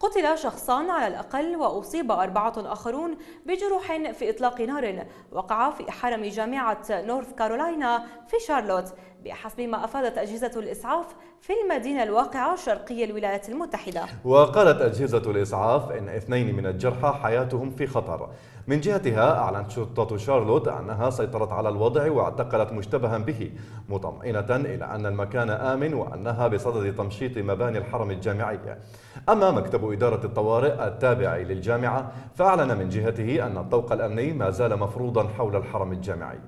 قتل شخصان على الأقل وأصيب أربعة آخرون بجروح في إطلاق نار وقع في حرم جامعة نورث كارولاينا في شارلوت. بحسب ما أفادت أجهزة الإسعاف في المدينة الواقعة شرقي الولايات المتحدة. وقالت أجهزة الإسعاف إن اثنين من الجرحى حياتهم في خطر. من جهتها أعلنت شرطة شارلوت أنها سيطرت على الوضع واعتقلت مشتبها به مطمئنة إلى أن المكان آمن وأنها بصدد تمشيط مباني الحرم الجامعي. أما مكتب إدارة الطوارئ التابع للجامعة فأعلن من جهته أن الطوق الأمني ما زال مفروضا حول الحرم الجامعي.